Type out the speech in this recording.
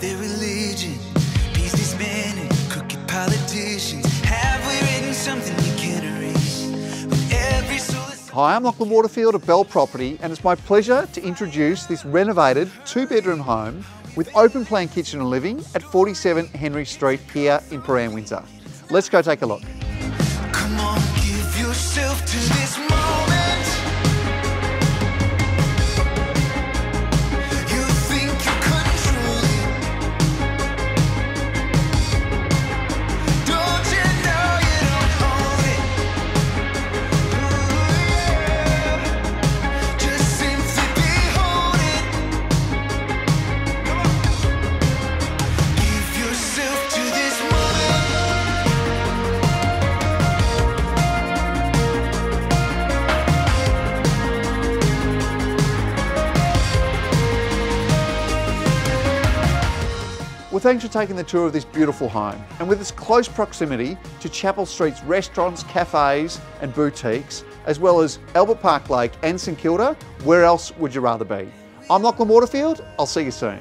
Their religion. And crooked politicians. Have we written something we can't? Hi, I'm Lauchlan Waterfield of Belle Property, and it's my pleasure to introduce this renovated two bedroom home with open plan kitchen and living at 47 Henry Street here in Prahran Windsor. Let's go take a look. Well, thanks for taking the tour of this beautiful home. And with its close proximity to Chapel Street's restaurants, cafes, and boutiques, as well as Albert Park Lake and St Kilda, where else would you rather be? I'm Lauchlan Waterfield. I'll see you soon.